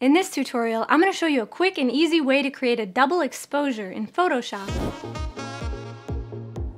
In this tutorial, I'm going to show you a quick and easy way to create a double exposure in Photoshop.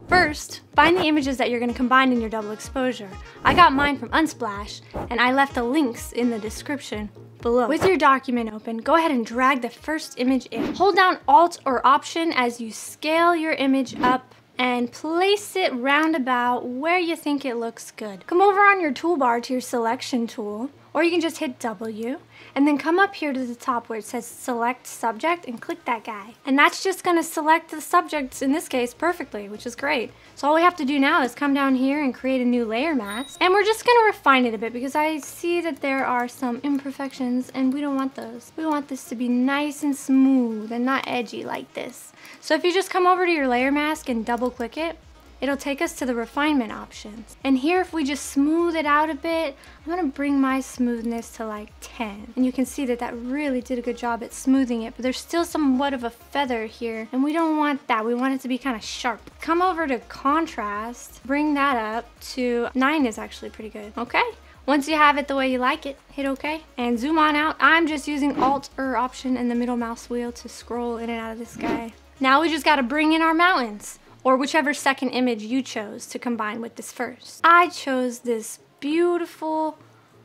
First, find the images that you're going to combine in your double exposure. I got mine from Unsplash, and I left the links in the description below. With your document open, go ahead and drag the first image in. Hold down Alt or Option as you scale your image up and place it roundabout where you think it looks good. Come over on your toolbar to your selection tool, or you can just hit W, and then come up here to the top where it says select subject and click that guy. And that's just gonna select the subjects in this case perfectly, which is great. So all we have to do now is come down here and create a new layer mask. And we're just gonna refine it a bit because I see that there are some imperfections and we don't want those. We want this to be nice and smooth and not edgy like this. So if you just come over to your layer mask and double click it, it'll take us to the refinement options. And here, if we just smooth it out a bit, I'm gonna bring my smoothness to like 10. And you can see that that really did a good job at smoothing it, but there's still somewhat of a feather here, and we don't want that. We want it to be kind of sharp. Come over to contrast, bring that up to nine is actually pretty good, okay? Once you have it the way you like it, hit OK and zoom on out. I'm just using Alt or Option and the middle mouse wheel to scroll in and out of this guy. Now we just got to bring in our mountains or whichever second image you chose to combine with this first. I chose this beautiful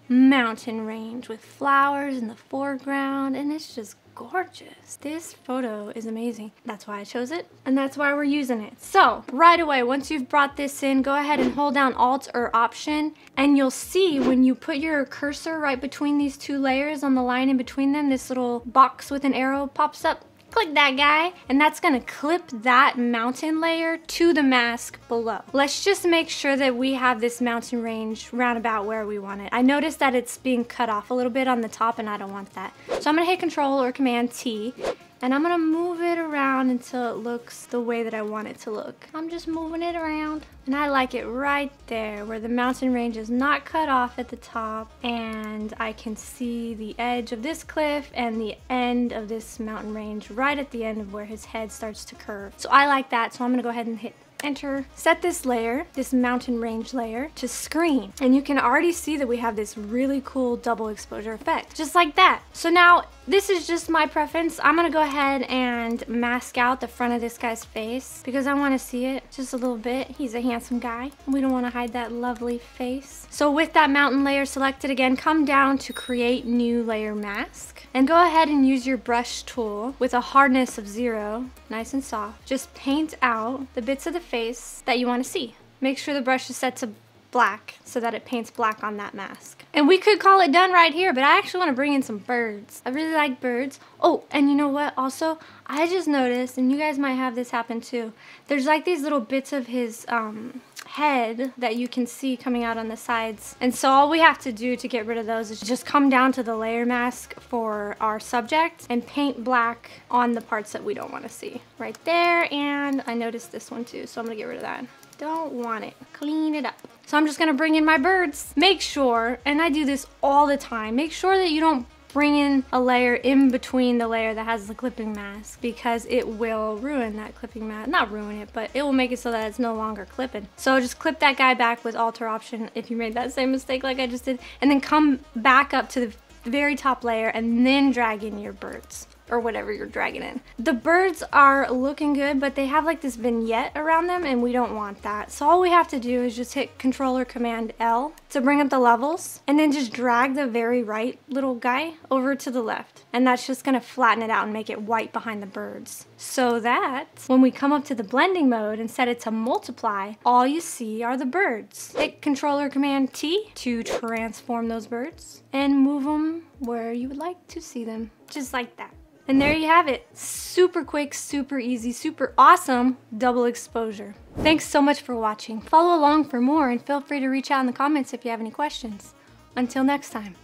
mountain range with flowers in the foreground and it's just gorgeous. This photo is amazing. That's why I chose it and that's why we're using it. So right away, once you've brought this in, go ahead and hold down Alt or Option and you'll see when you put your cursor right between these two layers on the line in between them, this little box with an arrow pops up click that guy, and that's gonna clip that mountain layer to the mask below. Let's just make sure that we have this mountain range round about where we want it. I noticed that it's being cut off a little bit on the top and I don't want that. So I'm gonna hit Control or Command T and I'm gonna move it around until it looks the way that I want it to look. I'm just moving it around. And I like it right there where the mountain range is not cut off at the top and I can see the edge of this cliff and the end of this mountain range right at the end of where his head starts to curve. So I like that, so I'm gonna go ahead and hit enter, set this layer, this mountain range layer, to screen. And you can already see that we have this really cool double exposure effect, just like that. So now, this is just my preference. I'm gonna go ahead and mask out the front of this guy's face because I wanna see it just a little bit. He's a handsome guy. We don't wanna hide that lovely face. So with that mountain layer selected again, come down to create new layer mask. And go ahead and use your brush tool with a hardness of zero, nice and soft. Just paint out the bits of the face that you want to see. Make sure the brush is set to black so that it paints black on that mask. And we could call it done right here, but I actually want to bring in some birds. I really like birds. Oh, and you know what? Also, I just noticed, and you guys might have this happen too, there's like these little bits of his um, head that you can see coming out on the sides. And so all we have to do to get rid of those is just come down to the layer mask for our subject and paint black on the parts that we don't want to see. Right there, and I noticed this one too, so I'm gonna get rid of that. Don't want it. Clean it up. So I'm just gonna bring in my birds. Make sure, and I do this all the time, make sure that you don't bring in a layer in between the layer that has the clipping mask because it will ruin that clipping mask. Not ruin it, but it will make it so that it's no longer clipping. So just clip that guy back with Alt or Option if you made that same mistake like I just did. And then come back up to the very top layer and then drag in your birds or whatever you're dragging in. The birds are looking good, but they have like this vignette around them and we don't want that. So all we have to do is just hit Control or Command L to bring up the levels and then just drag the very right little guy over to the left. And that's just gonna flatten it out and make it white behind the birds. So that when we come up to the blending mode and set it to multiply, all you see are the birds. Hit Control or Command T to transform those birds and move them where you would like to see them, just like that. And there you have it. Super quick, super easy, super awesome double exposure. Thanks so much for watching. Follow along for more and feel free to reach out in the comments if you have any questions. Until next time.